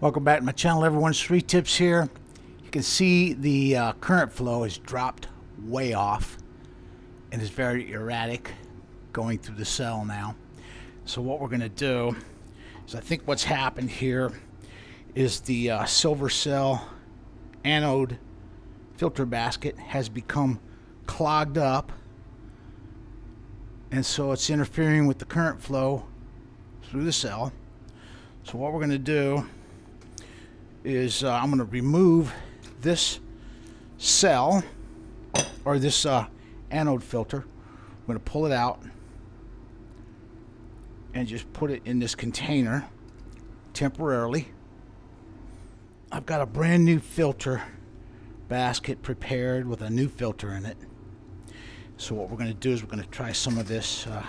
Welcome back to my channel everyone. Sreetips here. You can see the uh, current flow has dropped way off and is very erratic going through the cell now. So what we're going to do is I think what's happened here is the uh, silver cell anode filter basket has become clogged up and so it's interfering with the current flow through the cell. So what we're going to do is uh, I'm going to remove this cell or this uh, anode filter. I'm going to pull it out and just put it in this container temporarily. I've got a brand new filter basket prepared with a new filter in it. So what we're going to do is we're going to try some of this uh,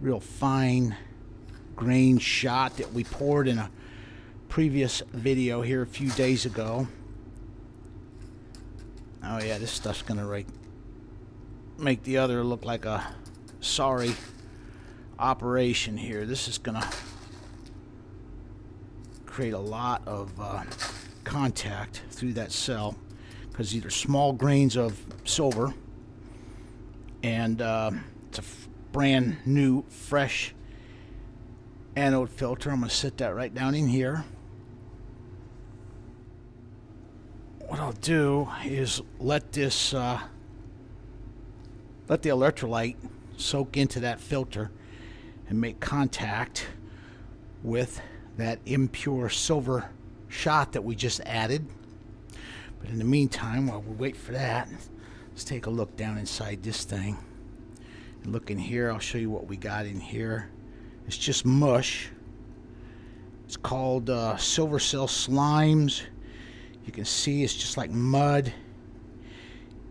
real fine grain shot that we poured in a previous video here a few days ago. Oh yeah, this stuff's gonna make the other look like a sorry operation here. This is gonna create a lot of uh, contact through that cell because these are small grains of silver and uh, it's a brand new fresh anode filter. I'm going to set that right down in here. What I'll do is let this uh, let the electrolyte soak into that filter and make contact with that impure silver shot that we just added. But in the meantime while we wait for that let's take a look down inside this thing. And look in here I'll show you what we got in here. It's just mush. It's called uh, silver cell slimes you can see it's just like mud.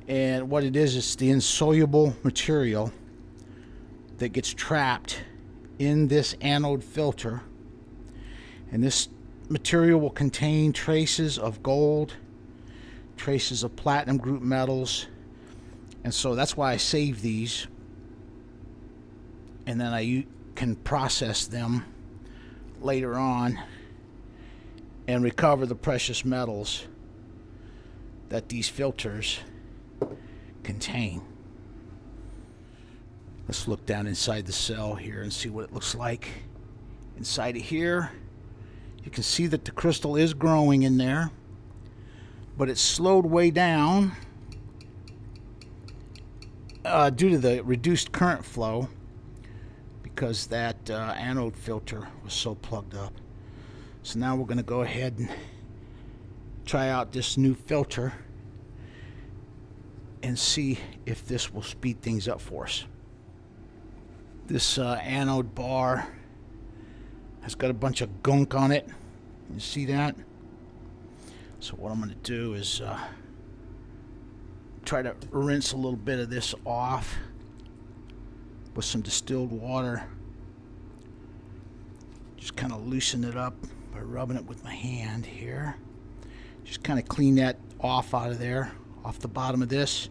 And what it is, it's the insoluble material that gets trapped in this anode filter. And this material will contain traces of gold, traces of platinum group metals. And so that's why I save these. And then I can process them later on and recover the precious metals that these filters contain. Let's look down inside the cell here and see what it looks like. Inside of here, you can see that the crystal is growing in there, but it's slowed way down uh, due to the reduced current flow because that uh, anode filter was so plugged up. So now we're going to go ahead and try out this new filter and see if this will speed things up for us. This uh, anode bar has got a bunch of gunk on it. You see that? So what I'm going to do is uh, try to rinse a little bit of this off with some distilled water. Just kind of loosen it up by rubbing it with my hand here. Just kind of clean that off out of there, off the bottom of this,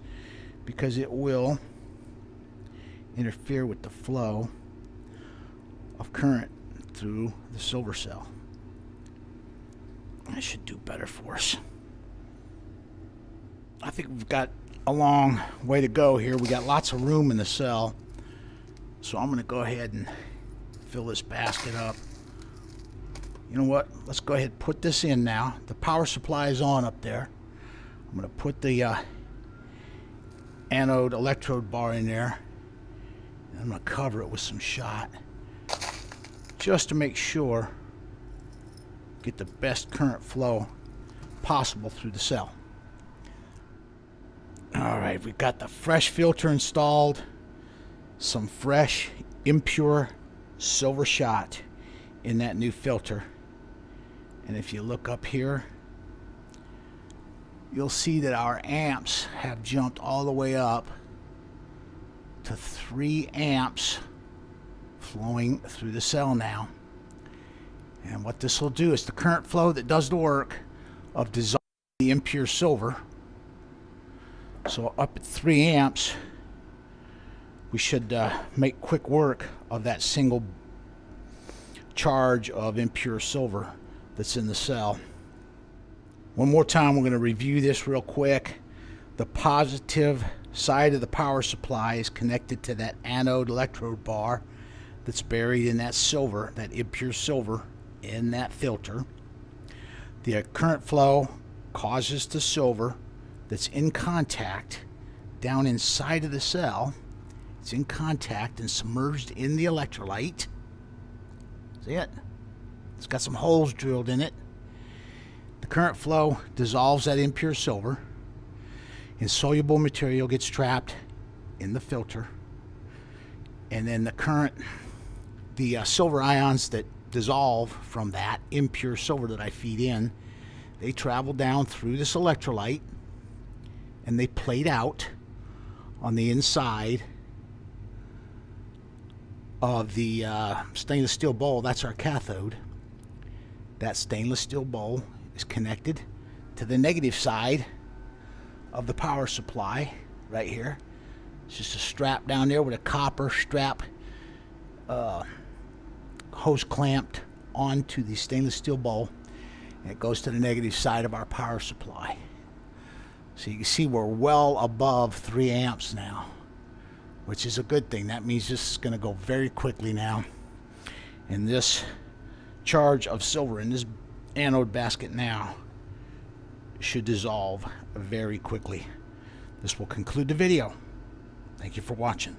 because it will interfere with the flow of current through the silver cell. I should do better for us. I think we've got a long way to go here. We got lots of room in the cell. So I'm going to go ahead and fill this basket up you know what? Let's go ahead and put this in now. The power supply is on up there. I'm going to put the uh, anode electrode bar in there. I'm going to cover it with some shot just to make sure get the best current flow possible through the cell. Alright, we've got the fresh filter installed, some fresh, impure silver shot in that new filter. And if you look up here, you'll see that our amps have jumped all the way up to 3 amps flowing through the cell now. And what this will do is the current flow that does the work of dissolving the impure silver. So up at 3 amps, we should uh, make quick work of that single charge of impure silver that's in the cell. One more time, we're going to review this real quick. The positive side of the power supply is connected to that anode electrode bar that's buried in that silver, that impure silver in that filter. The current flow causes the silver that's in contact down inside of the cell. It's in contact and submerged in the electrolyte. See it? It's got some holes drilled in it. The current flow dissolves that impure silver. Insoluble material gets trapped in the filter. And then the current, the uh, silver ions that dissolve from that impure silver that I feed in, they travel down through this electrolyte and they plate out on the inside of the uh, stainless steel bowl. That's our cathode. That stainless steel bowl is connected to the negative side of the power supply right here. It's just a strap down there with a copper strap uh, hose clamped onto the stainless steel bowl. And it goes to the negative side of our power supply. So you can see we're well above 3 amps now, which is a good thing. That means this is going to go very quickly now. And this charge of silver in this anode basket now should dissolve very quickly. This will conclude the video. Thank you for watching.